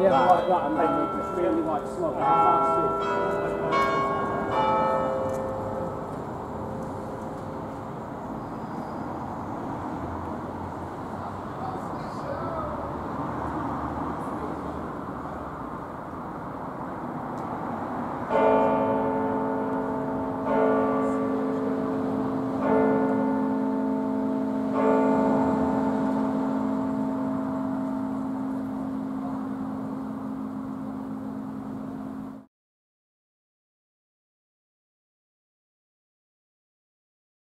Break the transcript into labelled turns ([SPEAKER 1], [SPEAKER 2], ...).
[SPEAKER 1] Yeah,
[SPEAKER 2] that.
[SPEAKER 1] like that, and then we just really like smoke. I can't see.